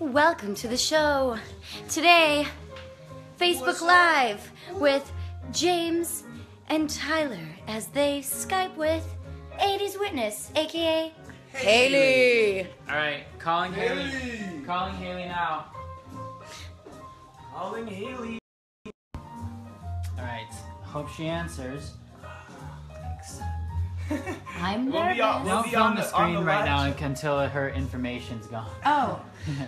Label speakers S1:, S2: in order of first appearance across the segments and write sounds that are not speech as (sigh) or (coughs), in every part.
S1: welcome to the show. Today, Facebook Live with James and Tyler as they Skype with 80s Witness, aka Haley.
S2: All right, calling Haley. Calling Haley now.
S3: Calling Haley.
S2: All right, hope she answers. (laughs)
S1: I'm
S3: We'll
S1: nervous.
S3: be on- we'll
S2: Don't
S3: be
S2: film
S3: on
S2: the
S3: the- on
S2: screen
S3: the
S2: right now
S3: live.
S2: until her information's gone.
S1: Oh. (laughs)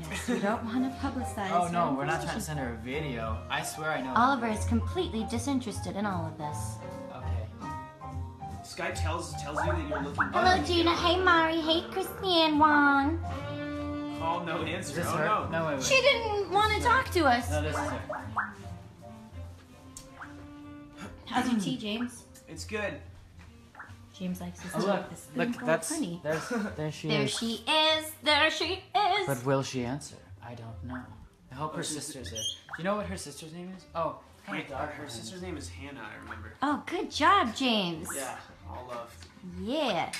S1: yes, we don't want to publicize.
S2: Oh
S1: her
S2: no, we're not trying to send her a video. I swear I know.
S1: Oliver is completely disinterested in all of this.
S2: Okay.
S3: Skype tells tells you that you're looking.
S1: Hello, Gina. Hey, Mari. Hey, Christiane Wong.
S3: Call no
S2: Is
S3: answer.
S2: this
S3: oh
S2: her?
S3: no.
S2: No, wait, wait.
S1: She didn't want to talk to us.
S2: No, this is her.
S1: How's your tea, James?
S3: It's good.
S1: James likes his
S2: Oh look,
S1: with the spoon
S2: look,
S1: called
S2: that's
S1: honey.
S2: there's (laughs) there she
S1: There
S2: is.
S1: There she is. There she is.
S2: But will she answer? I don't know. I hope her
S3: Oh, she's-
S2: sister's there. Do you know what her sister's name is? Oh,
S3: Her,
S2: her daughter.
S3: her sister's name is Hannah. I remember.
S1: oh, good job, James.
S3: Yeah, all love.
S1: Yeah.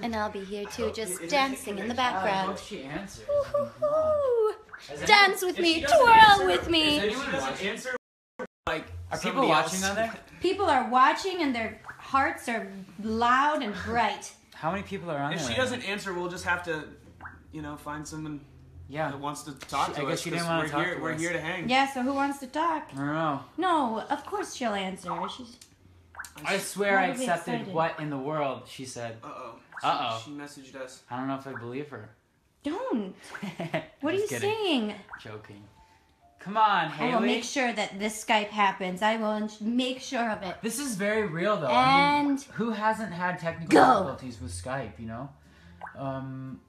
S1: And I'll be here too, oh, just dancing in the
S2: I
S1: background.
S2: hope she answers.
S1: Woo-hoo-hoo.
S2: Is anyone-
S1: Dance with
S2: if
S1: me,
S2: she doesn't
S1: twirl
S2: answer-
S1: with me.
S2: anyone
S3: doesn't
S2: watching?
S3: answer. Like
S2: Are people watching
S3: else.
S2: on there?
S1: People are watching and their hearts are loud and bright.
S2: How many people are on
S3: If
S2: there?
S3: she
S2: right
S3: doesn't answer, we'll just have to, you know, find someone?
S2: Yeah.
S3: that wants to talk
S2: She-
S3: to
S2: I guess
S3: us.
S2: she didn't
S3: 'cause
S2: wanna
S3: we're
S2: talk
S3: here.
S2: to
S3: we're
S2: us.
S3: here to hang.
S1: Yeah, so who wants to talk?
S2: I don't know.
S1: No, of course she'll answer. She's
S2: I swear I accepted
S1: excited.
S2: what in the world she said.
S3: Uh oh.
S2: Uh-oh.
S3: She messaged us.
S2: I don't know if I believe her.
S1: don't. (laughs) What are you
S2: kidding.
S1: saying?
S2: Joking. Come on, Haley.
S1: I will make sure that this Skype happens. I will make sure of it.
S2: This is very real, though. I mean,
S1: And
S2: who hasn't had technical
S1: Go.
S2: difficulties with Skype? You know. Um.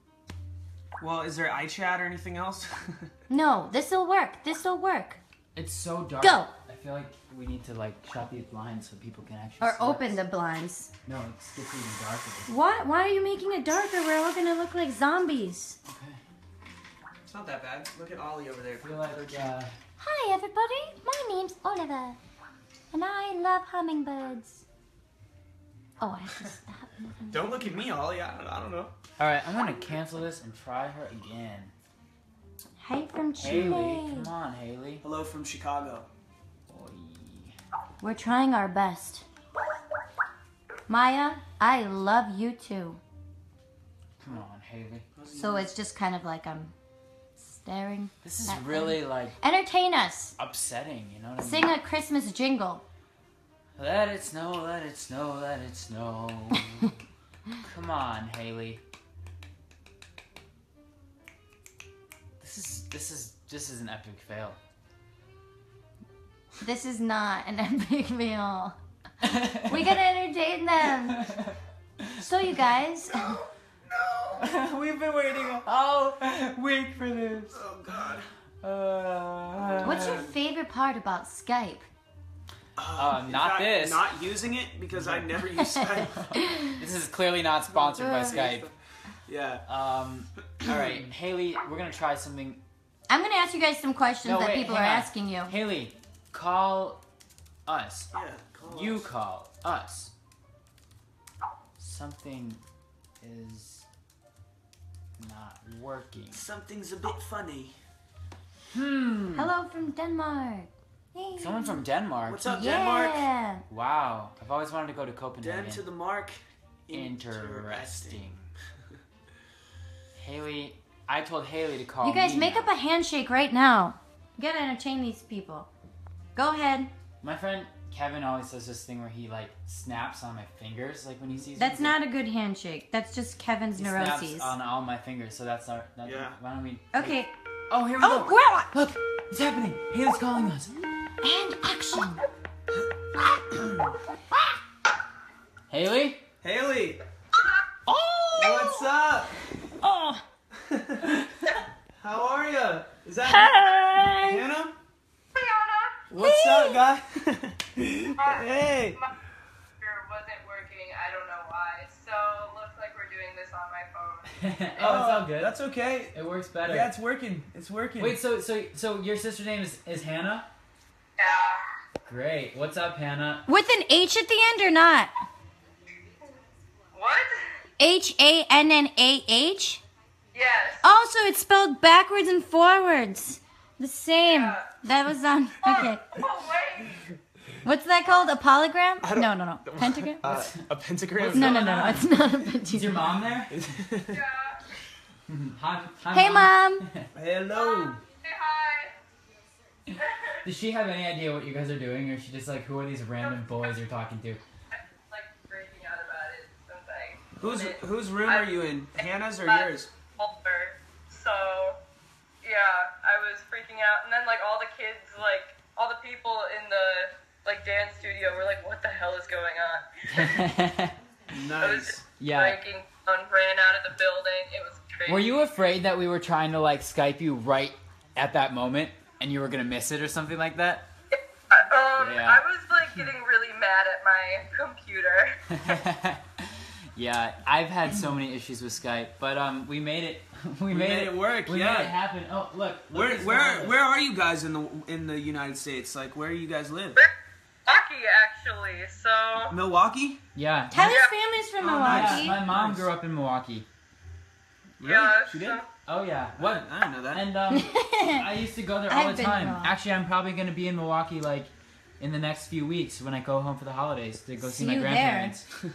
S3: Well, is there iChat or anything else? (laughs)
S1: no, this will work. This will work.
S2: It's so dark.
S1: Go.
S2: I feel like we need to like shut these blinds so people can actually.
S1: Or
S2: see
S1: open
S2: us.
S1: the blinds.
S2: No, it gets even darker.
S1: What? Why are you making it darker? We're all gonna look like zombies.
S2: Okay.
S3: It's not that bad. Look at Ollie over there.
S2: I feel like uh,
S1: Hi, everybody. My name's Oliver, and I love hummingbirds. Oh, I have to stop.
S3: Don't look at me, Ollie. I don't, I don't know.
S2: All right, I'm gonna cancel this and try her again.
S1: Hey from Chile.
S2: Haley, come on, Haley.
S3: Hello from Chicago.
S2: Oi.
S1: We're trying our best. Maya, I love you too.
S2: Come on, Haley.
S1: So it's just kind of like I'm staring.
S2: This is really like
S1: Entertain us.
S2: upsetting. You know what I mean?
S1: Sing a Christmas jingle.
S2: Let it snow, let it snow, let it snow. (laughs) Come on, Haley. This is this is this is an epic fail.
S1: This is not an (laughs) epic meal. (laughs) We gotta entertain them. So you guys, (laughs)
S2: We've been waiting all week for this.
S3: Oh God.
S2: Uh,
S1: what's your favorite part about Skype?
S2: Uh,
S3: In
S2: not
S3: fact,
S2: this.
S3: Not using it because I never use (laughs) Skype.
S2: This is clearly not sponsored by Skype.
S3: yeah.
S2: Um, all right, Haley, we're gonna try something.
S1: I'm gonna ask you guys some questions
S2: No,
S1: that
S2: wait,
S1: people are
S2: on.
S1: asking you.
S2: Haley, call us.
S3: Yeah. Call
S2: You
S3: us.
S2: call us. Something is not working.
S3: Something's a bit funny.
S2: Hmm.
S1: Hello from Denmark. Hey.
S2: Someone from Denmark.
S3: What's up, Denmark?
S1: Yeah.
S2: Wow, I've always wanted to go to Copenhagen.
S3: Den to the mark.
S2: Interesting. (laughs) Haley, I told Haley to call
S1: You guys
S2: me
S1: make
S2: now.
S1: up a handshake right now. You gotta entertain these people. Go ahead.
S2: My friend Kevin always does this thing where he like snaps on my fingers, like when he sees.
S1: That's
S2: me.
S1: not a good handshake. That's just Kevin's
S2: He
S1: neuroses.
S2: snaps on all my fingers, so that's our. That,
S3: Yeah.
S2: Why don't we?
S1: Okay.
S2: Oh, here we
S1: Oh,
S2: go.
S1: well,
S2: Look, it's happening. Haley's calling us.
S1: and action. (coughs)
S2: Haley.
S3: Haley.
S1: Oh.
S3: What's up?
S1: Oh. (laughs)
S3: How are you? Is that
S1: Hey.
S3: Hannah? What's up, guy? (laughs) hey.
S4: My computer wasn't working. I don't know why. So looks like we're doing this on my phone. (laughs)
S2: oh, it's all good.
S3: That's okay.
S2: it works better.
S3: Yeah, it's working. It's working.
S2: Wait, so so so your sister's name is is Hannah?
S4: Yeah.
S2: Great. What's up, Hannah?
S1: With an H at the end or not?
S4: What?
S1: H A N N A H.
S4: Yes.
S1: Oh, also, it's spelled backwards and forwards. The same.
S4: Yeah.
S1: That was on. Oh, okay.
S4: Oh, wait.
S1: What's that called? A polygram? No, no, no. (laughs) Pentagram?
S3: Uh, a pentagram?
S1: No, no, no, no. It's not a
S2: Is your mom there? (laughs)
S4: Yeah.
S2: Hi, hi,
S1: Hey, mom. (laughs)
S3: Hello.
S4: Say hi.
S2: Does she have any idea what you guys are doing, or is she just like, who are these random boys you're talking to?
S4: like freaking out about it. Something.
S3: Whose whose room are you in? Hannah's or yours?
S4: older. So, yeah, I was freaking out. And then, like, all the kids, like, all the people in the, like, dance studio We're like, what the hell is going on? (laughs) I was
S3: Nice.
S2: yeah.
S4: breaking down, ran out of the building. It was crazy.
S2: Were you afraid that we were trying to like Skype you right at that moment, and you were gonna miss it or something like that?
S4: Um,
S2: Yeah.
S4: I was, like, getting really mad at my computer. (laughs)
S2: yeah, I've had so many issues with Skype, but um, we made it. (laughs) We, made,
S3: made it work,
S2: We
S3: yeah.
S2: made it happen. Oh, look. look
S3: Where where where are you guys in the in the United States? Like where do you guys live?
S4: Lucky, actually. So,
S3: Milwaukee?
S2: Yeah.
S1: Tyler's
S4: Yeah.
S1: family's from
S3: Oh.
S1: Milwaukee.
S2: Yeah, my mom
S3: Nice.
S2: grew up in Milwaukee.
S3: Really?
S4: yeah.
S3: She did?
S4: so-
S2: Oh yeah.
S3: What?
S2: What?
S3: I didn't know that.
S2: And um, (laughs) I used to go there all
S1: I've
S2: the time. Actually, I'm probably gonna be in Milwaukee like in the next few weeks when I go home for the holidays to go see,
S1: See
S2: my grandparents.
S4: Uh,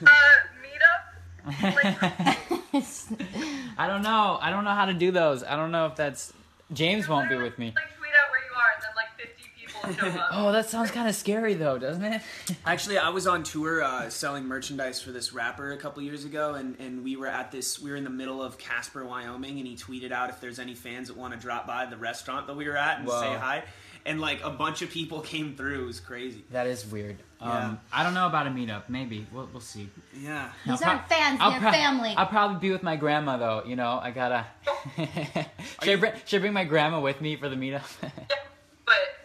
S4: meetup? (laughs) (laughs)
S2: I don't know. I don't know how to do those. I don't know if that's James won't be with me.
S4: Like, tweet out where you are, and then, like, 50 people show up. (laughs)
S2: Oh, that sounds kind of scary though, doesn't it? (laughs)
S3: Actually, I was on tour uh, selling merchandise for this rapper a couple years ago, and, and we were at this. We were in the middle of Casper, Wyoming, and he tweeted out if there's any fans that want to drop by the restaurant that we were at and
S2: Whoa.
S3: say hi. And like a bunch of people (laughs) came through. It was crazy.
S2: That is weird.
S3: Yeah.
S2: Um, I don't know about a meetup. Maybe we'll we'll see.
S3: Yeah.
S1: These
S2: I'll
S1: aren't fans,
S2: I'll
S1: they're
S2: prob-
S1: family.
S2: I'll probably be with my grandma though. You know, I gotta. should, I bring, should I bring my grandma with me for the meetup?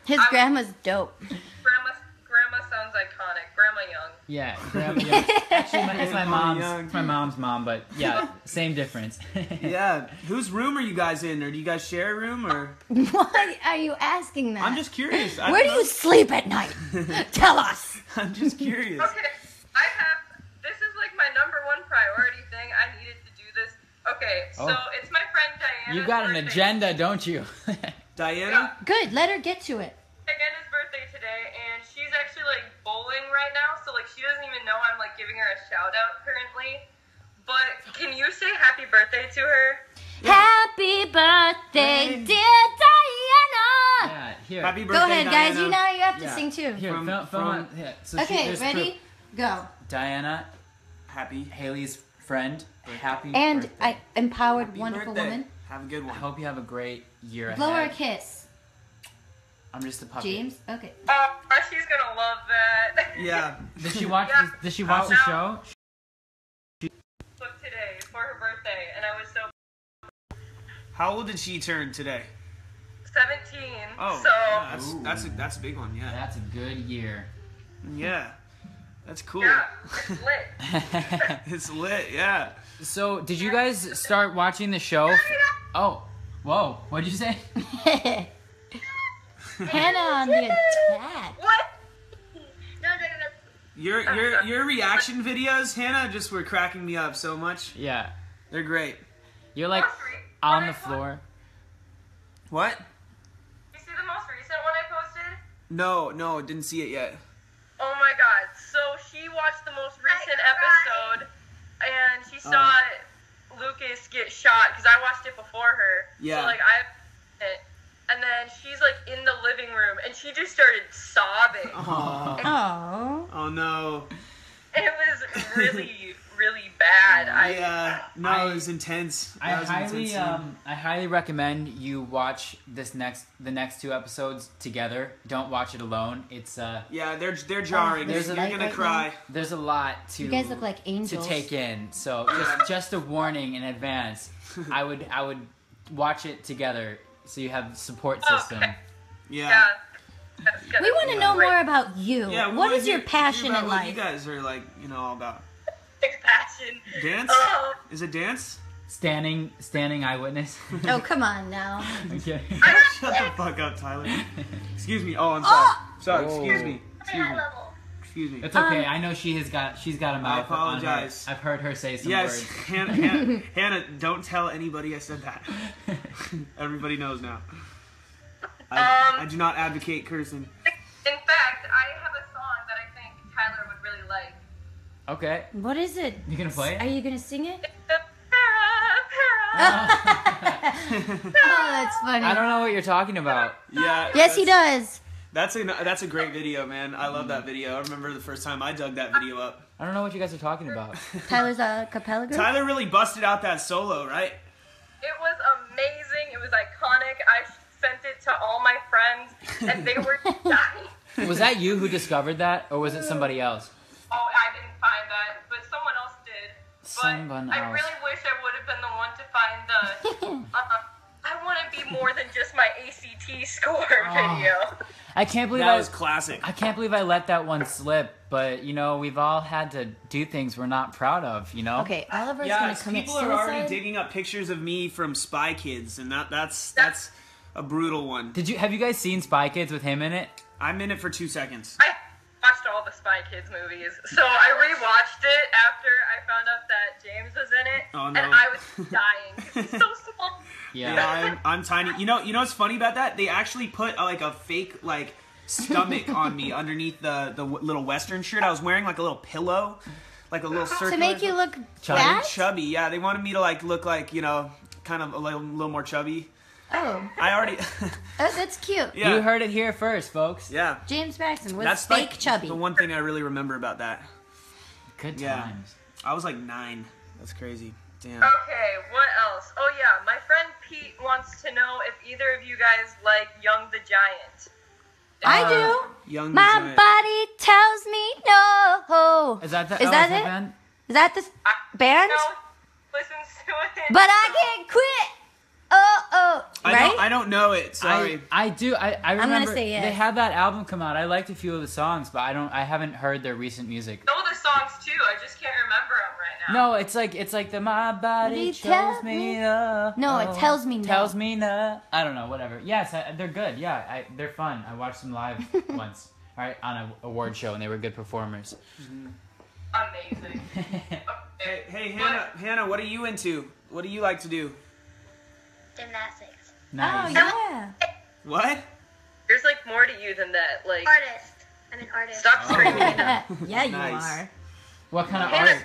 S4: But
S1: His
S4: I-
S1: grandma's dope.
S4: Grandma, grandma sounds iconic. Grandma Young.
S2: yeah, grandma. Yeah. Actually, my, it's my mom's.
S3: Young.
S2: It's my mom's mom, but yeah, same difference. (laughs)
S3: Yeah. Whose room are you guys in, or do you guys share a room, or? (laughs)
S1: Why are you asking that?
S3: I'm just curious. I
S1: Where do you sleep at night? (laughs) Tell us.
S3: I'm just curious.
S4: Okay, I have. This is like my number one priority thing. I needed to do this. Okay, oh. so
S2: Oh.
S4: it's my friend Diana.
S2: you got an agenda, don't you?
S3: Diana.
S1: Good, let her get to it.
S4: Diana's birthday today, and she's actually like bowling right now, so like she doesn't even know I'm like giving her a shout out currently. But can you say happy birthday to her?
S1: Happy birthday, dear Diana.
S2: yeah, here.
S3: Happy birthday,
S1: Go ahead, guys. You now you have to
S3: Yeah.
S1: sing too.
S2: Here,
S3: From-
S2: film, film
S3: from-
S2: Yeah, so
S1: Okay,
S2: there's
S1: ready?
S2: proof.
S1: Go.
S2: Diana,
S3: Happy.
S2: Haley's friend. Happy
S1: And
S2: birthday.
S1: I empowered
S3: Happy
S1: wonderful
S3: birthday.
S1: woman.
S3: Have a good one.
S2: I
S3: one.
S2: hope you have a great year
S1: Blow her a kiss.
S2: I'm just a puppy.
S1: James? Okay.
S4: Oh, she's gonna love that.
S3: Yeah. (laughs)
S2: Did she watch?
S4: Yeah.
S2: Did she watch the show?
S4: Book today for her birthday, and I was so
S3: How old did she turn today?
S4: 17.
S3: Oh,
S4: so
S3: yeah, that's that's a that's a big one. Yeah.
S2: That's a good year.
S3: Yeah. That's cool.
S4: yeah, it's lit. (laughs)
S3: it's lit. Yeah.
S2: so, did you guys start watching the show? Oh, whoa! What did you say? (laughs)
S1: Hannah on the attack.
S4: What? No, no, no.
S3: Your oh, your your reaction videos, Hannah, just were cracking me up so much.
S2: Yeah,
S3: They're great.
S2: you're like
S4: Most
S2: on the
S4: I po-
S2: floor.
S3: What?
S4: You see the most recent one I posted?
S3: No, no, didn't see it yet.
S4: Oh my god. So she watched the most recent episode and she saw oh. Lucas get shot because I watched it before her.
S3: Yeah.
S4: So like I. And then she's like in the living room and she just started sobbing.
S3: Oh,
S1: Oh.
S3: oh no.
S4: It was really, (laughs) really bad. I
S3: Yeah, no,
S2: I-
S3: it was intense.
S2: I
S3: was
S2: highly,
S3: intense
S2: um, I highly recommend you watch this next, the next two episodes together. Don't watch it alone. It's uh,
S3: Yeah, they're they're jarring.
S2: there's
S3: You're
S2: a-
S3: gonna
S1: right
S3: cry.
S2: there's a lot to
S1: You guys look like angels to
S2: take in. So (laughs) just just a warning in advance. I would I would watch it together so you have support system.
S4: okay.
S3: Yeah.
S4: Yeah.
S1: We want to
S4: be
S1: know more about you.
S3: Yeah. we
S1: what
S3: wanna
S1: is your
S3: hear- hear
S1: passion in life?
S3: You guys are like, you know, all about
S4: passion.
S3: dance.
S4: Oh,
S3: Is it dance?
S2: Standing standing eyewitness. (laughs)
S1: Oh, come on now.
S2: okay. (laughs)
S3: Shut the fuck up, Tyler. (laughs) Excuse me. Oh, I'm sorry. Sorry.
S2: Oh.
S3: Excuse me. Excuse me. Excuse me.
S2: It's okay.
S1: Um,
S2: I know she has got. she's got a mouth. on her.
S3: apologize.
S2: I've heard her say some
S3: yes,
S2: words.
S3: Hannah, Hannah, Hannah, don't tell anybody I said that. Everybody knows now. I,
S4: Um,
S3: I do not advocate cursing.
S4: In fact, I have a song that I think Tyler would really like.
S2: Okay.
S1: What is it?
S2: You gonna play it?
S1: Are you gonna sing it?
S4: It's the Para, (laughs) Para.
S1: Oh, that's funny.
S2: I don't know what you're talking about.
S3: Yeah.
S1: Yes, he does.
S3: That's a that's a great video, man. I love that video. I remember the first time I dug that video up.
S2: I don't know what you guys are talking about. (laughs)
S1: Tyler's a capella group.
S3: Tyler really busted out that solo, right?
S4: It was amazing. It was iconic. I sent it to all my friends, and they were (laughs) dying.
S2: Was that you who discovered that, or was it somebody else?
S4: Oh, I didn't find that, but someone else did. But
S2: Someone
S4: I
S2: else.
S4: really wish I would have been the one to find the. (laughs) Uh, I want to be more than just my ACT score
S2: Oh.
S4: video.
S2: I can't believe
S3: That
S2: I
S3: was classic.
S2: I can't believe I let that one slip. But you know, we've all had to do things we're not proud of. You know.
S1: Okay, Oliver's
S3: Yeah,
S1: gonna
S3: it's-
S1: commit
S3: people
S1: suicide.
S3: are already digging up pictures of me from Spy Kids, and that that's that's a brutal one.
S2: Did you have you guys seen Spy Kids with him in it?
S3: I'm in it for two seconds.
S4: I watched all the Spy Kids movies, so I rewatched it after I found out that James was in it,
S3: Oh, no.
S4: and I was (laughs) dying 'cause he's so small.
S2: Yeah.
S3: Yeah, I'm, I'm tiny. You know, you know what's funny about that? They actually put uh, like a fake like stomach on me underneath the the w- little Western shirt I was wearing, like a little pillow, like a little circular.
S1: to make you look
S2: Chubby.
S3: chubby. Yeah, they wanted me to like look like you know, kind of a little, little more chubby.
S1: Oh,
S3: I already. (laughs)
S1: oh, that's cute.
S3: yeah.
S2: You heard it here first, folks.
S3: yeah.
S1: James Paxton was
S3: That's
S1: fake
S3: like
S1: chubby.
S3: the one thing I really remember about that.
S2: Good
S3: Yeah.
S2: times.
S3: I was like nine. That's crazy. Damn.
S4: Okay, what else? Oh yeah, my friend Pete wants to know if either of you guys like Young the Giant.
S1: I
S2: Uh,
S1: do.
S3: Young
S1: My
S3: Giant.
S1: body tells me no.
S2: Is that the?
S1: Is
S2: oh,
S1: that
S2: is
S1: it?
S2: band?
S1: Is that the s- band?
S4: No, listens to it.
S1: But I can't quit. Oh, oh,
S3: I
S1: right?
S3: don't. I don't know it. Sorry.
S2: I, I do. I, I
S1: gonna
S2: remember
S1: say yes.
S2: they had that album come out. I liked a few of the songs, but I don't. I haven't heard their recent music.
S4: know the songs too. I just can't remember them right now.
S2: No, it's like it's like the my body
S1: He
S2: tells
S1: tells
S2: me
S1: me-
S2: no.
S1: No, it oh. tells me no.
S2: Tells me no. I don't know. Whatever. Yes, I, they're good. Yeah, I, they're fun. I watched them live (laughs) once. All right, on an award show, and they were good performers.
S4: Amazing. (laughs)
S3: Hey, hey, Hannah. Hannah, what are you into? What do you like to do?
S5: Gymnastics.
S2: Nice.
S1: Oh, yeah.
S3: What?
S4: There's like more to you than that. Like,
S5: Artist. I'm an artist.
S4: stop screaming.
S1: yeah, (laughs) yeah, you
S3: Nice.
S1: are.
S2: What kind of
S4: Hannah,
S2: art?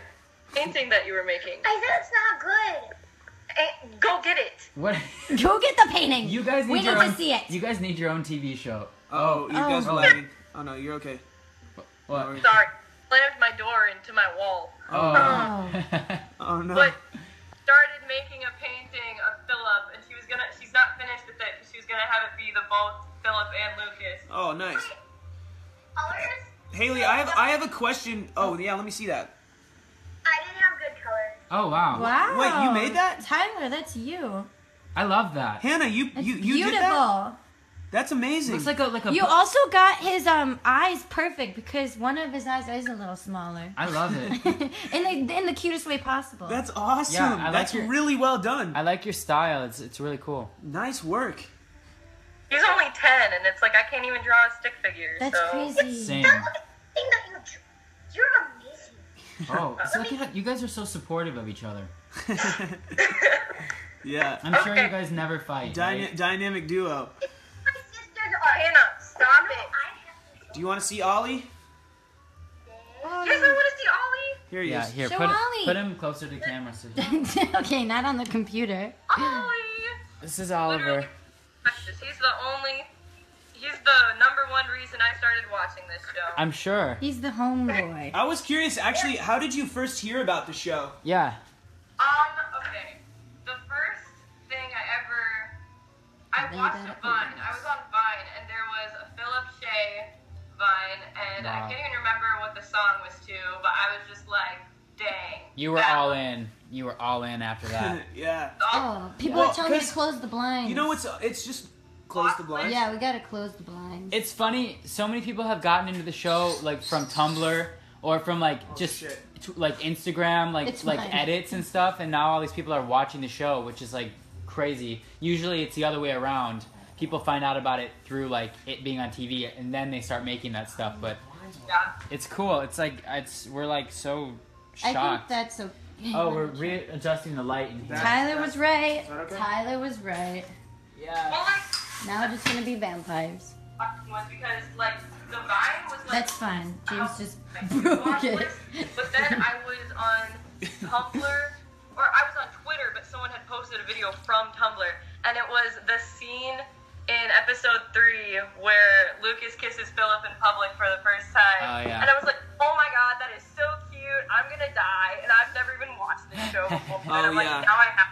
S4: painting that you were making.
S5: I said it's not good.
S4: Eh, Go get it.
S2: What? (laughs)
S1: Go get the painting.
S2: You guys need
S1: we
S2: your
S1: need
S2: own.
S1: to see it.
S2: You guys need your own TV show.
S3: Oh, you guys
S1: Oh.
S3: are lagging. Oh no, you're okay.
S2: What?
S4: Sorry. Slammed my door into my wall.
S2: Oh.
S3: Oh (laughs) no.
S4: But started making a painting of Philip, and she was gonna. She's not finished with it. 'cause She was gonna have it be the both Philip and Lucas.
S3: Oh, nice.
S5: Colors?
S3: Haley, I have I have a question. Oh yeah, let me see that.
S5: I didn't have good colors.
S2: oh wow.
S1: Wow.
S3: Wait, you made that?
S1: Tyler, that's you.
S2: I love that.
S3: Hannah, you
S1: That's
S3: you you
S1: beautiful.
S3: did that? That's amazing.
S2: Looks like a like a.
S1: You
S2: book.
S1: also got his um eyes perfect because one of his eyes is a little smaller.
S2: I love it. (laughs)
S1: in the in the cutest way possible.
S3: That's awesome.
S2: Yeah, I like
S3: That's
S2: your-
S3: really well done.
S2: I like your style. It's it's really cool.
S3: Nice work.
S4: He's only ten, and it's like I can't even draw a stick figure.
S1: That's
S4: so.
S1: crazy.
S2: Same.
S5: That thing that you. You're amazing.
S2: Oh, so look at how, you guys are so supportive of each other. (laughs)
S3: yeah.
S2: I'm sure
S4: Okay.
S2: you guys never fight.
S3: Dyna-
S2: right?
S3: dynamic duo.
S5: My sisters
S4: Oh, Hannah, stop it.
S3: Do you want to see Ollie?
S4: Yes, I want to see Ollie.
S3: Here he
S2: Yeah,
S3: is.
S2: here,
S1: Show
S2: put
S1: Ollie.
S2: put him closer to camera. So (laughs)
S1: okay, not on the computer.
S4: Ollie.
S2: this is Oliver.
S4: Precious. He's the only. He's the number one reason I started watching this show.
S2: I'm sure.
S1: He's the homeboy.
S3: I was curious, actually, how did you first hear about the show?
S2: Yeah.
S4: Um, okay. The first thing I ever. I
S1: Lay
S4: watched a
S1: up.
S4: Vine. I was on Vine, and there was a Philip Shea Vine, and I can't even remember what the song was to, but I was just like, dang.
S2: You were
S4: that
S2: all in. You were all in after that. (laughs)
S3: yeah.
S1: Oh, oh, people
S3: Well,
S1: are telling me to
S3: 'cause
S1: close the blinds.
S3: You know what's? It's just close the blinds.
S1: Yeah, we gotta close the blinds.
S2: it's funny. So many people have gotten into the show like from Tumblr or from like oh, just
S3: shit.
S2: t- like Instagram, like
S1: It's
S2: like
S1: fine.
S2: edits and stuff. And now all these people are watching the show, which is like crazy. Usually it's the other way around. People find out about it through like it being on TV, and then they start making that stuff. But
S4: Yeah.
S2: It's cool. It's like it's we're like so
S1: I think that's so.
S2: oh, we're readjusting the light in here.
S1: Tyler was right.
S3: okay?
S1: Tyler was right.
S2: Yeah.
S4: Well, like,
S1: Now it's just gonna be vampires.
S4: was because like the vine was like.
S1: That's fine. James just (laughs) (laughs) broke it.
S4: But then I was on Tumblr, or I was on Twitter, but someone had posted a video from Tumblr, and it was the scene in episode three where Lucas kisses Philip in public for the first time.
S2: Oh, yeah.
S4: And I was like, oh my god, that is so cute. I'm gonna die, and I've never even watched this show before.
S3: Oh, (laughs)
S4: and I'm oh, like,
S3: yeah.
S4: now I have.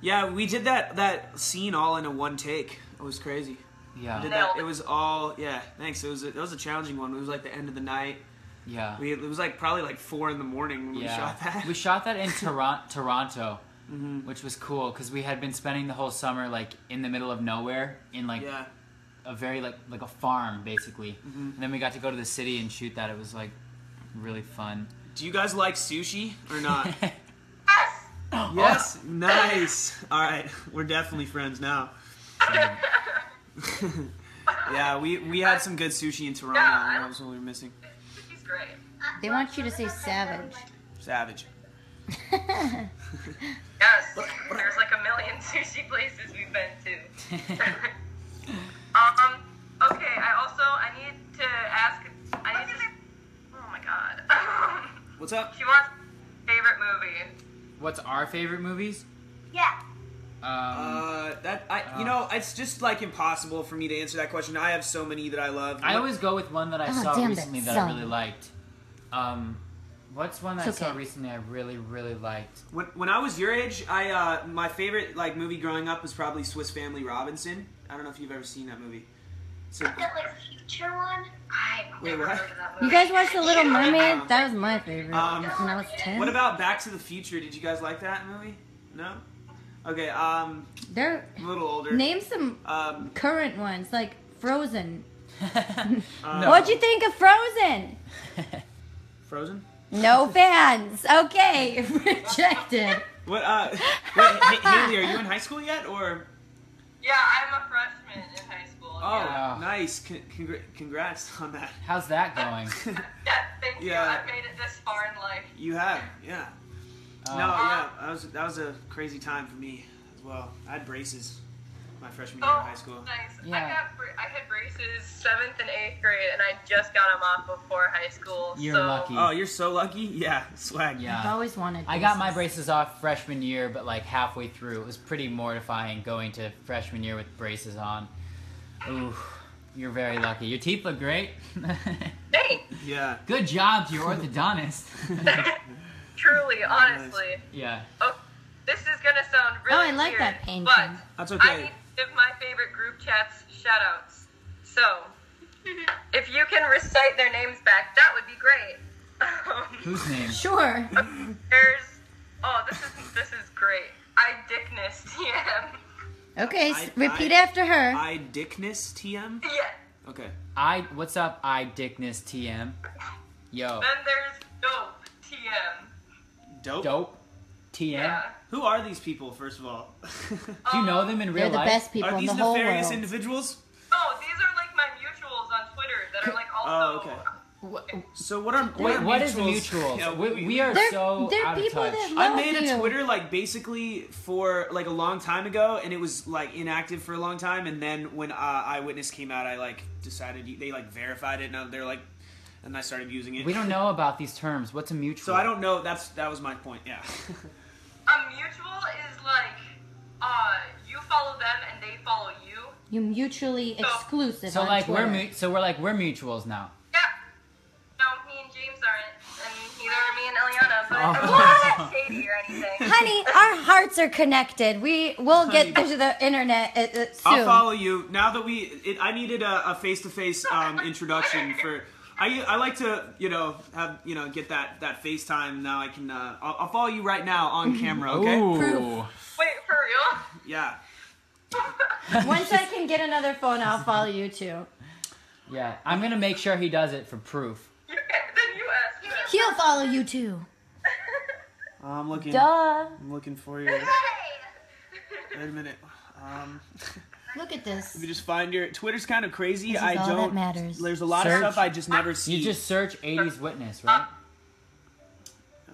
S3: Yeah, we did that that scene all in a one take. It was crazy. We did
S2: Yeah.
S3: that.
S4: It.
S3: It was all yeah. Thanks. It was a, it was a challenging one. It was like the end of the night.
S2: Yeah.
S3: We it was like probably like four in the morning when we shot that.
S2: We shot that in (laughs) Toron- Toronto, mm-hmm. which was cool because we had been spending the whole summer like in the middle of nowhere in like
S3: yeah.
S2: a very like like a farm basically. Mm-hmm. And then we got to go to the city and shoot that. It was like really fun.
S3: Do you guys like sushi or not? (laughs)
S4: Yes!
S3: yes. Nice. All right. We're definitely friends now. (laughs) yeah, we we had some good sushi in Toronto.
S4: Yeah, I-
S3: and that was what we were missing.
S4: He's great.
S1: They want you to say savage.
S3: Savage. (laughs)
S4: Yes, there's like a million sushi places we've been to. um, okay, I also, I need to ask, I need to, oh my god.
S3: What's up?
S4: she wants favorite movie.
S2: What's our favorite movies?
S5: Yeah.
S2: Um,
S3: Uh, that I you know it's just like impossible for me to answer that question. I have so many that I love.
S2: I always go with one that I
S1: Oh,
S2: saw recently
S1: that
S2: that I really liked. Um, what's one that
S1: It's
S2: I saw recently I really really liked?
S3: when when I was your age, I uh my favorite like movie growing up was probably Swiss Family Robinson. I don't know if you've ever seen that movie. So
S5: The like future one.
S3: Wait, what?
S4: heard of that
S1: You guys watched The Little Mermaid? That was my favorite
S3: Um,
S1: when I was ten.
S3: what about Back to the Future? Did you guys like that movie? No. Okay. Um,
S1: They're
S3: a little older.
S1: name some
S3: Um,
S1: current ones like Frozen.
S3: uh, (laughs) (laughs)
S1: What'd you think of Frozen? (laughs)
S3: Frozen.
S1: No fans. Okay, rejected.
S3: What? Uh, wait, Haley, are you in high school yet, or?
S4: Yeah, I'm a freshman in high school.
S3: Oh,
S4: yeah.
S2: Yeah.
S3: nice. Con- congr- congrats on that.
S2: How's that going?
S4: Yeah, (laughs) (laughs) thank you.
S3: Yeah.
S4: I've made it this far in life.
S3: You have, yeah.
S2: Uh,
S3: no, yeah, that was that was a crazy time for me as well. I had braces my freshman year
S4: Oh,
S3: in high school.
S4: nice. I
S2: Yeah.
S4: got bra- I had braces seventh and eighth grade, and I just got them off before high school.
S2: You're
S4: so,
S2: lucky.
S3: Oh, you're so lucky. (laughs) Yeah, swag.
S2: Yeah.
S1: I've always wanted.
S2: I got my
S1: braces.
S2: braces off freshman year, but like halfway through, it was pretty mortifying going to freshman year with braces on. Ooh, you're very lucky. Your teeth look great. (laughs)
S4: Thanks.
S3: Yeah.
S2: Good job to your orthodontist. (laughs)
S4: Truly, honestly.
S2: yeah.
S4: Oh, this is gonna sound really.
S1: Oh, I like
S4: weird,
S1: that painting.
S4: But
S3: That's
S4: I
S3: okay.
S4: need to give my favorite group chats shout outs. So, (laughs) if you can recite their names back, that would be great. Um,
S2: Whose name?
S1: Sure.
S4: There's oh, this is this is great. I Dickness TM.
S1: Okay, s
S3: I-
S1: repeat
S3: I-
S1: after her.
S3: I Dickness TM.
S4: Yeah.
S3: Okay.
S2: I. What's up? I Dickness TM. Yo.
S4: Then there's Dope TM.
S3: Dope.
S2: Dope. TM.
S4: Yeah.
S3: Who are these people, first of all?
S2: Do you know them in real life?
S1: They're the
S2: life?
S1: best people
S3: are
S1: in
S3: these
S1: the whole world.
S3: Are nefarious
S1: world.
S3: individuals?
S4: Oh, these are like my mutuals on Twitter that are like
S3: oh,
S4: also Oh,
S3: okay.
S2: Wh-
S3: So what are
S2: Wait,
S3: are
S2: what is the
S3: mutuals?
S2: mutuals?
S3: Yeah,
S2: we, we are
S1: They're-
S2: so
S1: they're
S2: out of touch.
S1: that
S3: I made a
S1: you.
S3: Twitter like basically for like a long time ago, and it was like inactive for a long time. And then when uh, Eyewitness came out, I like decided they like verified it, and they're like, and I started using it.
S2: we don't know about these terms. What's a mutual?
S3: So I don't know. That's that was my point. Yeah. (laughs)
S4: A mutual is like uh you follow them and they follow you.
S1: You mutually exclusive.
S2: So
S1: on
S2: like
S1: Twitter.
S2: we're mu- so we're like we're mutuals now.
S4: Yeah. No, me and James aren't, and neither are me and Iliana. But
S2: Oh.
S4: I'm not shady or anything. (laughs)
S1: Honey, our hearts are connected. We will get to the internet uh, uh, soon.
S3: I'll follow you now that we. It, I needed a face to face introduction for. I, I like to you know have you know get that that FaceTime now I can uh, I'll, I'll follow you right now on camera okay
S2: Ooh.
S4: Wait, for real?
S3: yeah (laughs)
S1: Once I can get another phone, I'll follow you too.
S2: Yeah, I'm gonna make sure he does it for proof.
S4: You, then you ask them.
S1: He'll follow you too.
S3: I'm looking
S1: Duh.
S3: I'm looking for you
S5: Hey.
S3: wait a minute um (laughs)
S1: Look at this.
S3: If you just find your Twitter's kind of crazy.
S1: This is
S3: I
S1: all
S3: don't.
S1: matters.
S3: There's a lot
S2: Search.
S3: of stuff I just never see.
S2: You just search 80s witness, right?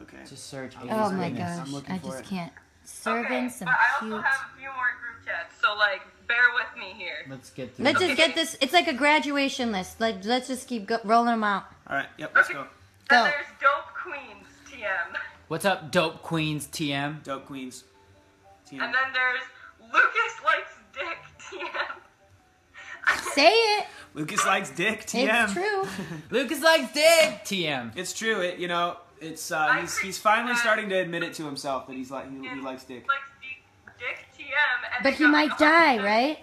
S3: okay.
S2: Just search 80s
S1: Oh my
S2: witness.
S1: gosh,
S3: I'm looking
S1: I
S3: for
S1: just
S3: it.
S1: can't. Serving some
S4: but I
S1: cute.
S4: also have a few more group chats, so like bear with me here.
S2: Let's get through
S1: Let's
S2: this.
S1: just get this. It's like a graduation list. Like let's just keep go- rolling them out.
S3: All right. Yep. Let's
S4: Okay.
S3: go.
S1: Go.
S4: Then there's Dope Queens TM.
S2: What's up, Dope Queens TM?
S3: Dope Queens. TM.
S4: And then there's Lucas likes dick TM.
S1: Say it.
S3: Lucas likes dick. TM.
S1: It's true. (laughs)
S2: Lucas likes dick TM.
S3: It's true. It you know it's uh, he's he's finally
S4: that-
S3: starting to admit it to himself that he's like he, he likes dick.
S4: Likes dick, dick TM.
S1: But he might die, right?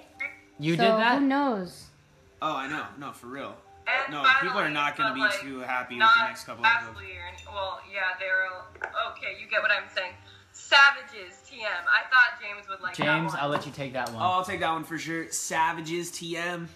S2: You
S1: so
S2: did that?
S1: who knows?
S3: Oh, I know. No, for real.
S4: And
S3: No,
S4: finally,
S3: people are not gonna be
S4: like,
S3: too happy with the next couple of those.
S4: Ashley well, yeah, they're all- okay. You get what I'm saying. Savages TM. I thought James would like that
S2: James,
S4: one.
S2: I'll let you take that
S3: Oh,
S2: one.
S3: I'll take that one for sure. Savages TM,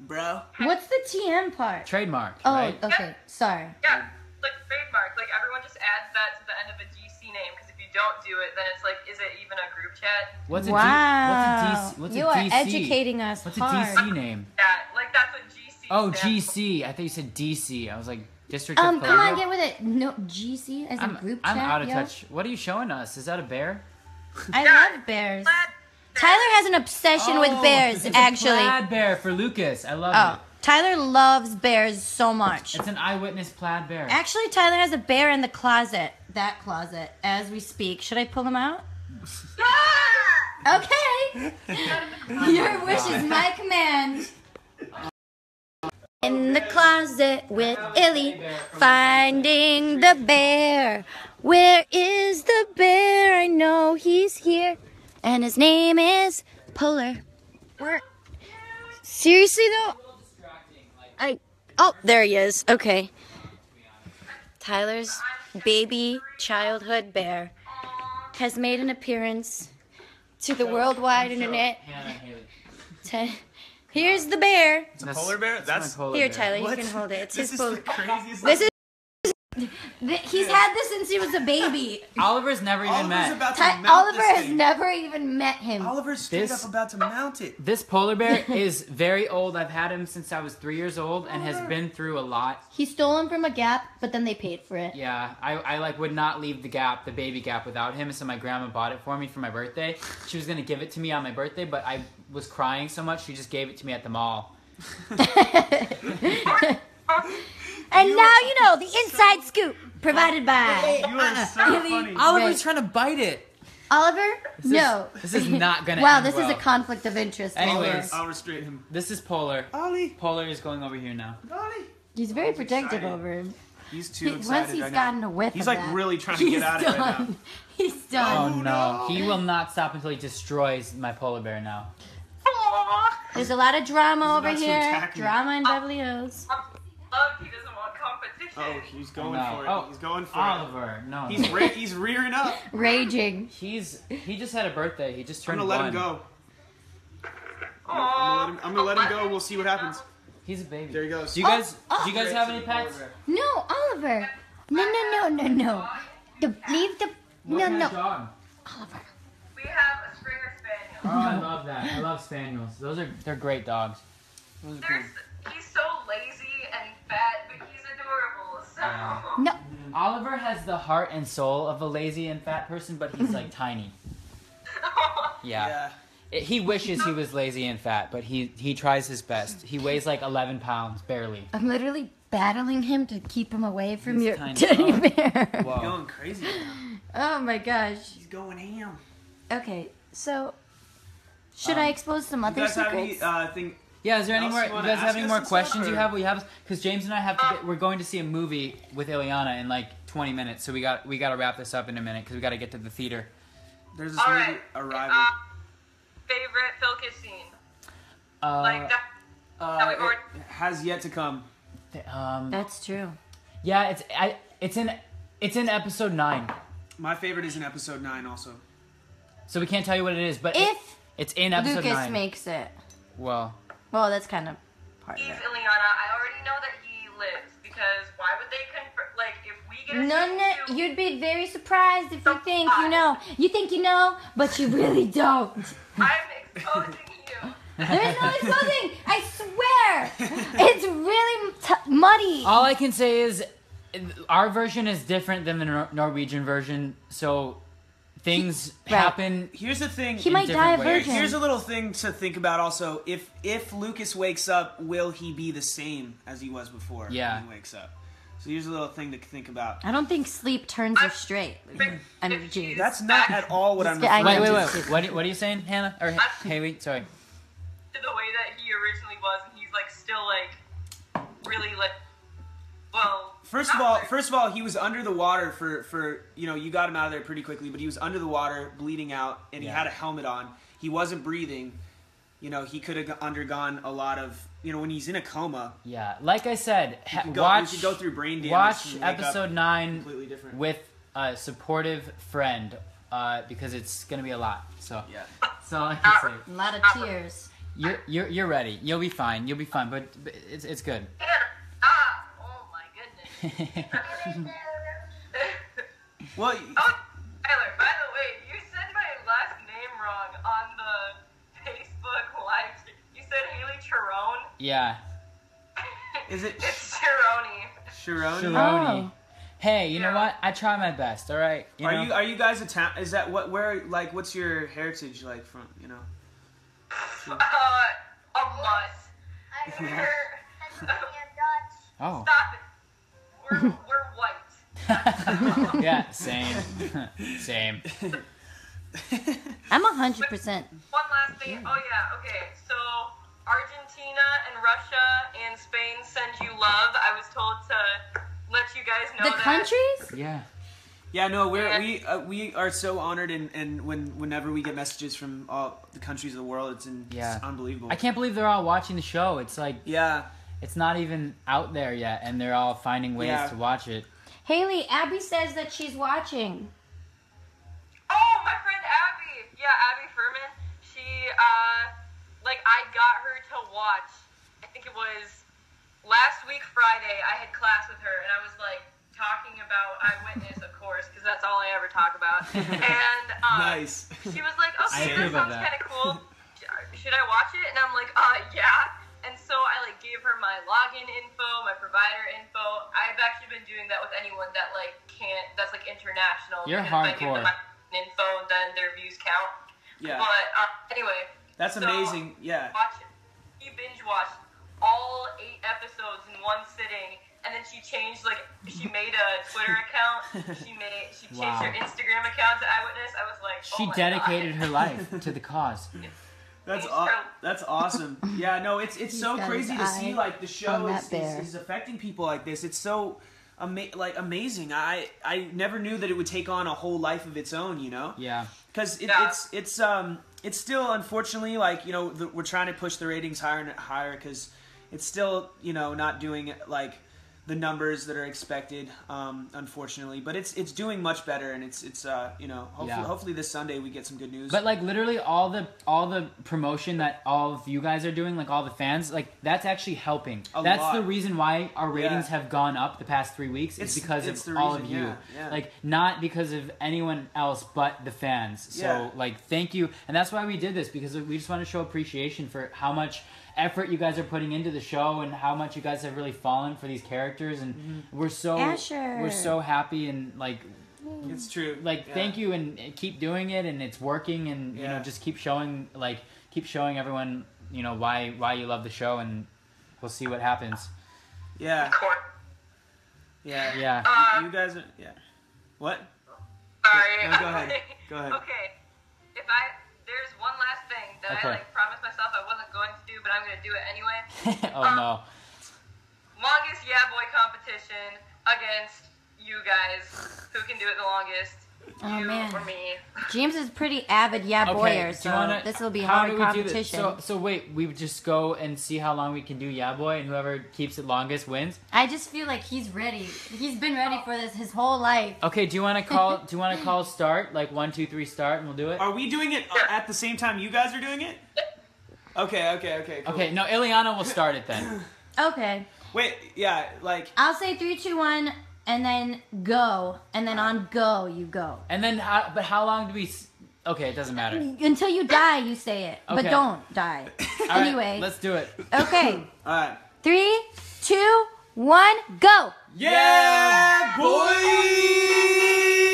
S3: bro.
S1: What's the TM part?
S2: Trademark,
S1: Oh,
S2: right?
S1: okay. Sorry.
S4: Yeah, like trademark. Like everyone just adds that to the end of a GC name because if you don't do it, then it's like, is it even a group chat?
S2: What's a D-
S1: wow.
S2: what's a DC? What's
S1: you
S2: a
S1: are
S2: DC?
S1: educating us
S2: What's a. DC name?
S4: That like that's what GC.
S2: Oh,
S4: stands.
S2: GC. I thought you said DC. I was like, District
S1: Um,
S2: of
S1: come on, get with it. No, GC as a
S2: I'm,
S1: group
S2: I'm
S1: chat.
S2: out of
S1: yo.
S2: touch. What are you showing us? Is that a bear?
S1: I
S4: Yeah.
S1: love bears. Tyler has an obsession with
S2: Oh,
S1: bears,
S2: it's a
S1: actually.
S2: plaid bear for Lucas. I love
S1: Oh,
S2: it.
S1: Tyler loves bears so much.
S2: It's an eyewitness plaid bear.
S1: Actually, Tyler has a bear in the closet. That closet, as we speak. Should I pull him out? (laughs) Okay. Your wish is my command. In the closet with Illy, finding the bear. Where is the bear? I know he's here, and his name is Polar. Where? Seriously though, I. Oh, there he is. Okay. Tyler's baby childhood bear has made an appearance to the worldwide internet.
S2: Hannah Haley.
S1: T- Here's the bear.
S3: It's a polar bear. That's
S2: my polar
S1: Here,
S2: bear.
S1: Tyler,
S3: what?
S1: you can hold it. It's (laughs)
S3: This
S1: his
S3: is
S1: polar.
S3: the craziest.
S1: This is. Th- He's had this since he was a baby. (laughs)
S2: Oliver's never even
S3: Oliver's
S2: met.
S3: about to
S1: Ty-
S3: mount
S1: Oliver
S3: this
S1: has
S3: thing.
S1: never even met him.
S3: Oliver's straight
S2: This-
S3: up about to mount it.
S2: This polar bear (laughs) is very old. I've had him since I was three years old and has been through a lot.
S1: He stole him from a Gap, but then they paid for it.
S2: Yeah, I, I like would not leave the gap, the baby gap, without him. So my grandma bought it for me for my birthday. She was gonna give it to me on my birthday, but I was crying so much she just gave it to me at the mall. (laughs)
S1: And now you know the inside scoop provided by (laughs)
S3: You are (laughs) so funny.
S2: Oliver's
S1: Right.
S2: trying to bite it.
S1: Oliver.
S2: is-
S1: no,
S2: this is not gonna (laughs)
S1: wow,
S2: end
S1: this is a conflict of interest.
S2: Anyways.
S3: I'll restrain him.
S2: This is Polar.
S3: Ollie.
S2: Polar is going over here now.
S3: Ollie.
S1: he's very protective
S3: excited.
S1: over him.
S3: He's
S1: He-
S3: too
S1: once
S3: excited.
S1: he's
S3: I know.
S1: gotten a whiff
S3: He's
S1: of
S3: like
S1: that,
S3: really trying to
S1: he's
S3: get at it right now.
S1: done. He's
S2: Oh
S1: done.
S2: no.
S3: no.
S2: He will not stop until he destroys my polar bear now.
S1: There's a lot of drama over
S3: about to
S1: here.
S3: attack me.
S1: Drama in Beverly Hills.
S4: I'm loved. He doesn't want competition.
S3: Oh, he's going
S2: No.
S3: for it.
S2: Oh,
S3: he's going for it.
S2: Oliver, no.
S3: He's re- he's rearing up. (laughs)
S1: Raging.
S2: He's he just had a birthday. He just
S3: I'm
S2: turned
S3: gonna let
S2: one.
S3: him go. I'm gonna let him, I'm gonna let him go. We'll see what happens.
S2: He's a baby.
S3: There he goes.
S2: Do you guys
S1: Oh,
S2: do you guys oh. have any pets?
S1: No, Oliver. No, no, no, no, no. The, leave the.
S2: What
S1: No,
S2: kind
S1: no.
S2: of dog?
S1: Oliver.
S4: We have a Springer Spaniel.
S2: Oh, I love that. I love spaniels. Those are they're great dogs.
S3: Those are cool.
S4: There's, he's so lazy and fat, but he's adorable. So.
S2: Yeah.
S1: No.
S2: Oliver has the heart and soul of a lazy and fat person, but he's like (laughs) tiny. (laughs) Yeah.
S3: Yeah.
S2: It- he wishes he was lazy and fat, but he he tries his best. He weighs like 11 pounds, barely.
S1: I'm literally battling him to keep him away from
S2: He's
S1: your
S2: tiny. (laughs)
S1: teddy
S2: Oh.
S1: bear.
S3: He's
S2: Whoa.
S3: going crazy now.
S1: Oh my gosh.
S3: He's going ham.
S1: Okay, so should
S2: Um,
S1: I expose some
S3: You
S1: other
S3: guys have
S1: secrets?
S3: any uh, thing?
S2: Yeah, is there any more?
S3: you
S2: You guys have any more
S3: and stuff,
S2: questions you have? We have because James and I have to. Get, we're going to see a movie with Iliana in like 20 minutes, so we got we got to wrap this up in a minute because we got to get to the theater.
S3: There's this
S4: All
S3: movie,
S4: right.
S3: Arrival.
S4: Uh, favorite Phil Kiss scene?
S2: Uh,
S4: like that.
S3: Uh,
S4: we've already-
S3: has yet to come.
S2: um,
S1: That's true.
S2: yeah, it's I, it's in it's in episode nine,
S3: My favorite is in episode nine. Also,
S2: so we can't tell you what it is, but it-
S1: If
S2: it's in episode
S1: Lucas
S2: nine.
S1: makes it,
S2: well,
S1: well, that's kind of part of
S4: He's
S1: it.
S4: Iliana. I already know that he lives because why would they confirm? Like, if we get a
S1: No, no, you'd be very surprised if you think you know. You think you know, but you really don't.
S4: I'm exposing you. (laughs)
S1: There is no exposing. I swear. It's really t- muddy.
S2: All I can say is our version is different than the Nor- Norwegian version, so things (laughs)
S1: Right.
S2: happen.
S3: Here's the thing.
S1: He might die a
S2: ways.
S1: virgin.
S3: Here's a little thing to think about also. If if Lucas wakes up, will he be the same as he was before
S2: Yeah.
S3: when he wakes up? So here's a little thing to think about.
S1: I don't think sleep turns you straight. I mean, (laughs) geez.
S3: That's not at all what I'm
S1: Yeah,
S3: referring
S2: Wait,
S1: know.
S2: wait,
S3: to.
S2: wait. What, are- what are you saying, Hannah or Ha- Haley? Sorry.
S4: to the way that he originally was, and he's like still like really like well.
S3: First of all, first of all, he was under the water for for you know you got him out of there pretty quickly, but he was under the water, bleeding out, and he
S2: Yeah.
S3: had a helmet on. He wasn't breathing. You know, he could have undergone a lot of you know when he's in a coma.
S2: Yeah, like I said, ha-
S3: can go- you
S2: watch
S3: could go through brain damage
S2: Watch
S3: and wake up
S2: episode nine
S3: completely different.
S2: with a supportive friend uh, because it's gonna be a lot. So
S3: Yeah.
S2: that's all I can say.
S1: a lot of tears.
S2: You're you're you're ready. You'll be fine. You'll be fine. But, but it's it's good.
S4: ah, oh my goodness. (laughs)
S3: Well,
S4: Oh, Tyler, by the way, you said my last name wrong on the Facebook live. You said Haley Cherone.
S2: yeah, (laughs)
S3: is it
S4: It's Cherone.
S3: Sharoni?
S2: Sharoni.
S1: Oh.
S2: Hey, you know what? I try my best. All right. You
S3: Are
S2: know?
S3: you are you guys a town? Is that what where like what's your heritage like from you know? (laughs)
S4: Uh, a must.
S5: I
S3: Yeah.
S5: heard Pennsylvania Dutch.
S2: oh.
S4: Stop it. We're, we're white. (laughs)
S2: yeah. (laughs) Same. (laughs) Same.
S1: I'm a hundred percent.
S4: One last thing. Oh yeah, okay. So Argentina and Russia and Spain send you love. I was told to let you guys know
S1: The
S4: that.
S1: countries?
S2: Yeah.
S3: Yeah, no, we're
S4: Yeah.
S3: we uh, we are so honored, and, and when whenever we get messages from all the countries of the world, it's, in,
S2: Yeah.
S3: it's unbelievable.
S2: I can't believe they're all watching the show. It's like
S3: Yeah,
S2: it's not even out there yet, and they're all finding ways
S3: Yeah.
S2: to watch it.
S1: Haley, Abby says that she's watching.
S4: Oh, my friend Abby. Yeah, Abby Furman. She, uh, like, I got her to watch. I think it was last week Friday. I had class with her, and I was like talking about eyewitness, of course, because that's all I ever talk about. (laughs) and um,
S3: nice.
S4: she was like,
S2: I
S4: "Okay,
S2: agree
S4: that sounds kind of cool. Should I watch it?" And I'm like, "Uh, yeah." So I like gave her my login info, my provider info. I've actually been doing that with anyone that like can't. That's like international.
S2: You're
S4: because If I give them my info, then their views count.
S3: Yeah,
S4: But uh, anyway,
S3: that's
S4: so-
S3: amazing. Yeah,
S4: watch it. He binge watched all eight episodes in one sitting, and then she changed like she made a Twitter (laughs) account. She made she changed
S2: Wow.
S4: her Instagram account to Eyewitness. I was like,
S2: She
S4: oh my
S2: dedicated
S4: God.
S2: her life (laughs) to the cause.
S3: That's
S4: Thanks,
S3: aw- that's awesome. (laughs) Yeah, no, it's it's
S1: He's
S3: so crazy to see like the show is, is, is affecting people like this. It's so ama- like amazing. I I never knew that it would take on a whole life of its own. You know.
S2: Yeah.
S3: because it,
S4: Yeah.
S3: it's it's um it's still unfortunately like you know the, we're trying to push the ratings higher and higher because it's still you know not doing like the numbers that are expected um unfortunately but it's it's doing much better and it's it's uh you know hopefully
S2: Yeah.
S3: hopefully this sunday we get some good news
S2: But like literally all the all the promotion that all of you guys are doing, like all the fans, like that's actually helping.
S3: A
S2: that's
S3: lot.
S2: the reason why our ratings
S3: Yeah.
S2: have gone up the past three weeks.
S3: It's-
S2: is because
S3: it's
S2: of all
S3: reason,
S2: of you.
S3: yeah.
S2: Like not because of anyone else but the fans. So like thank you, and that's why we did this because we just want to show appreciation for how much effort you guys are putting into the show and how much you guys have really fallen for these characters and
S3: Mm-hmm.
S2: we're so
S1: Asher.
S2: we're so happy and like
S3: it's true
S2: like
S3: Yeah.
S2: thank you and keep doing it and it's working and you know just keep showing like keep showing everyone you know why why you love the show and we'll see what happens
S3: yeah
S4: Court.
S3: yeah
S2: yeah
S4: Uh,
S3: you guys are yeah what
S4: Sorry.
S3: No, go ahead. (laughs) Go ahead.
S4: Okay. If I there's one last thing that
S2: Okay.
S4: I like promised myself I wasn't going to do, but I'm gonna do it anyway. (laughs)
S2: oh um, no
S4: Longest Yeah Boy competition against you guys. Who can do it the longest?
S1: Oh,
S4: you
S1: man.
S4: or me?
S1: James is pretty avid yeah
S2: okay
S1: boyer,
S2: do
S1: so
S2: wanna,
S1: this will be
S2: how
S1: hard
S2: do we do
S1: competition.
S2: this? so so wait we just go and see how long we can do yeah boy and whoever keeps it longest wins
S1: I just feel like he's ready. He's been ready for this his whole life.
S2: okay do you want to call (laughs) do you want to call start like one two three start and we'll do it
S3: are we doing it uh, at the same time you guys are doing it okay okay okay cool.
S2: okay no Iliana will start it then
S1: Okay.
S3: wait yeah like
S1: I'll say three, two, one, and then go. And then on go you go.
S2: and then how, but how long do we s- Okay, it doesn't matter.
S1: Until you die, you say it, but
S2: Okay.
S1: don't die. (coughs)
S2: All right,
S1: anyway,
S2: let's do it.
S1: okay. (coughs)
S3: All right.
S1: Three, two, one, go.
S3: Yeah, boy.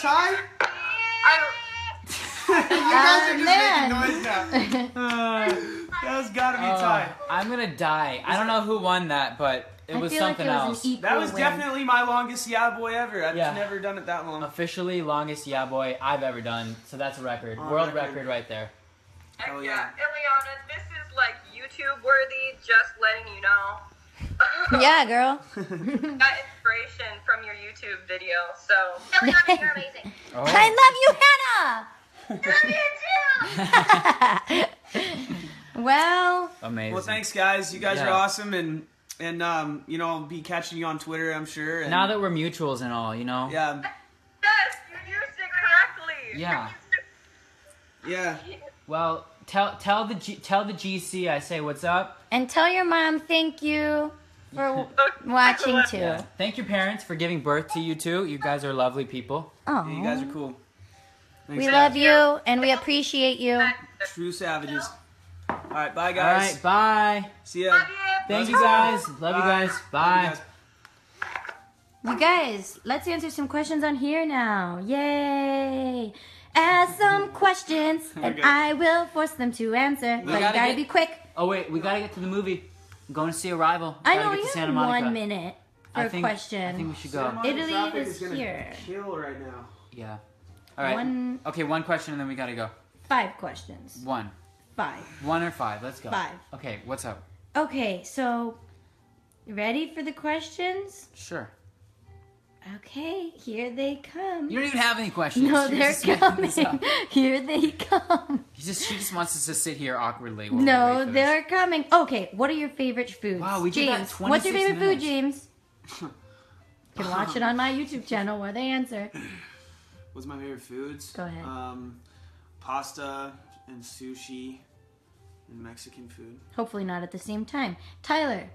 S3: Is tie?
S4: I, (laughs)
S3: you guys are just
S1: man.
S3: making noise now. (laughs) Uh, that's gotta be a
S2: Oh,
S3: tie.
S2: I'm gonna die. I don't know who won that, but it
S1: I
S2: was
S1: feel like
S2: something
S1: it was
S2: else.
S1: an equal
S3: That was
S1: win.
S3: definitely my longest yeah boy ever. I've
S2: Yeah.
S3: never done it that long.
S2: Officially longest yeah boy I've ever done. So that's a record.
S3: On
S2: World
S3: record.
S2: record right there.
S3: Hell
S4: yeah.
S3: yeah.
S4: Iliana, this is like YouTube worthy, just letting you know.
S1: Yeah, girl. (laughs)
S4: Got inspiration from your YouTube video, so.
S5: Iliana, you're amazing.
S2: Oh.
S1: I love
S5: you, Hannah.
S1: Love you too. (laughs) well,
S2: Amazing.
S3: Well, thanks guys. You guys are awesome, and and um, you know, I'll be catching you on Twitter, I'm sure. And,
S2: Now that we're mutuals and all, you know.
S3: yeah,
S4: Yes, you used it correctly.
S2: Yeah.
S3: yeah.
S2: Well, tell tell the G, tell the GC I say what's up.
S1: and tell your mom thank you for (laughs) watching too.
S2: Yeah. Thank your parents for giving birth to you two. You guys are lovely people.
S1: Oh,
S3: Yeah, you guys are cool. Thanks,
S1: we
S3: guys.
S1: love you and we appreciate you.
S3: True savages. All right, bye guys.
S2: right, bye.
S3: See ya.
S4: Love you.
S2: Thank you guys. Love you guys.
S3: Love you
S2: Bye.
S3: guys.
S1: You guys, let's answer some questions on here now. Yay! Ask some questions (laughs) oh and
S3: Okay.
S1: I will force them to answer. But you
S2: gotta
S1: gotta
S2: get-
S1: be quick.
S2: Oh wait, we gotta get to the movie. I'm going to see Arrival.
S1: I
S2: Gotta
S1: know
S2: get
S1: you
S2: to
S1: have
S2: Santa Monica.
S1: one minute for
S2: I
S1: a
S2: think,
S1: question.
S2: I think we should go.
S3: Monica
S1: Italy
S3: traffic
S1: is here.
S3: Kill right now.
S2: Yeah. All right.
S1: One,
S2: Okay, one question and then we gotta go.
S1: five questions.
S2: One.
S1: Five.
S2: One or five. Let's go.
S1: Five.
S2: Okay, what's up?
S1: Okay, so ready for the questions?
S2: Sure.
S1: Okay, here they come.
S2: You don't even have any questions.
S1: no,
S2: You're
S1: they're
S2: just making this
S1: coming. (laughs) Here they come.
S2: He just, she just wants us to sit here awkwardly. while
S1: No,
S2: for
S1: they're coming. Okay, what are your favorite foods?
S2: Wow, we did that
S1: James, what's your
S2: 26
S1: favorite food. James? You can watch it on my YouTube channel where they answer. (clears throat)
S3: What's my favorite foods?
S1: Go ahead.
S3: Um, pasta and sushi and Mexican food.
S1: Hopefully not at the same time. Tyler,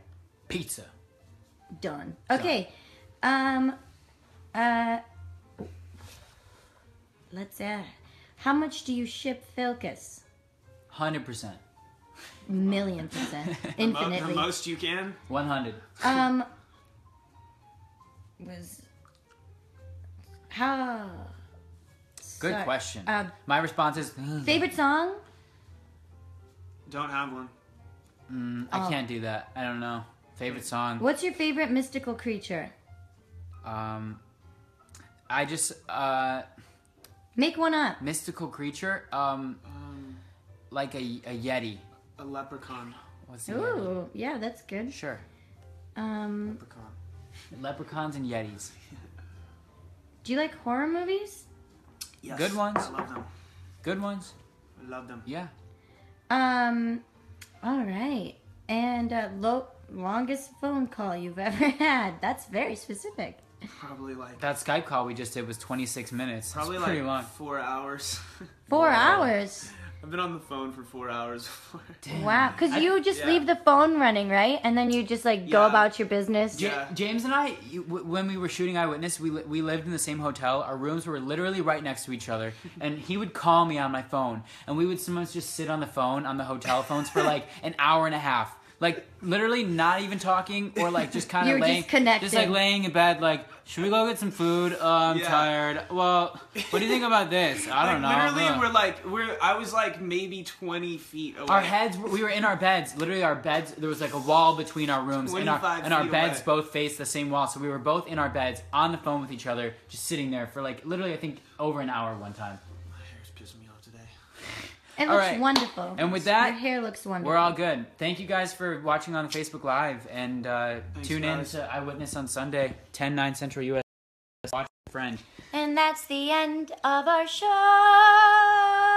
S2: Pizza.
S1: done. Okay. Um uh let's add. How much do you ship Philkas?
S2: 100%.
S1: Million percent. (laughs)
S3: Mo- the
S1: Infinitely.
S3: most you can.
S2: 100.
S1: Um was how
S2: Good
S1: Sorry.
S2: question.
S1: Um,
S2: My response is
S1: favorite song?
S3: Don't have one.
S2: Mm, I
S1: Oh.
S2: can't do that. I don't know. Favorite song.
S1: What's your favorite mystical creature?
S2: Um, I just uh,
S1: Make one up.
S2: mystical creature. Um,
S3: Um,
S2: like a, a yeti.
S3: a leprechaun.
S2: What's the yeti?
S1: Ooh, yeah, that's good.
S2: Sure.
S1: Um,
S3: Leprechaun.
S2: Leprechauns and yetis.
S1: do you like horror movies?
S3: Yes.
S2: Good ones.
S3: I love them.
S2: Good ones.
S3: I love them.
S2: Yeah.
S1: Um, all right. And uh, lo- longest phone call you've ever (laughs) had. That's very specific.
S3: Probably like
S2: That Skype call we just did was 26 minutes.
S3: probably
S2: pretty
S3: like
S2: long.
S3: four hours. (laughs)
S1: Four
S2: Wow.
S1: hours.
S3: I've been on the phone for four hours. (laughs)
S1: Wow. Because you just
S3: yeah.
S1: leave the phone running, right? And then you just like go
S3: Yeah.
S1: about your business.
S2: Ja-
S3: Yeah.
S2: James and I, you, w- when we were shooting Eyewitness, we, li- we lived in the same hotel. Our rooms were literally right next to each other. (laughs) And he would call me on my phone. And we would sometimes just sit on the phone, on the hotel phones, for like an hour and a half. Like, literally not even talking, or like just kind (laughs) of
S1: were just
S2: laying.
S1: connecting.
S2: like laying in bed, like, should we go get some food? Oh, I'm
S3: Yeah.
S2: tired. Well, what do you think about this? I don't know.
S3: Literally,
S2: Ugh.
S3: we're like we're. I was like maybe twenty feet away.
S2: Our heads, we were in our beds. Literally, our beds. There was like a wall between our rooms, and our
S3: 25
S2: and our beds
S3: away.
S2: both faced the same wall. So we were both in our beds on the phone with each other, just sitting there for like literally, I think over an hour one time.
S1: It
S2: All
S1: looks
S2: right.
S1: wonderful.
S2: And with that,
S1: your hair looks wonderful.
S2: We're all good. Thank you guys for watching on Facebook Live, and uh,
S3: Thanks,
S2: tune in to Eyewitness on Sunday, 10 9 Central US. Watch a friend.
S1: And that's the end of our show.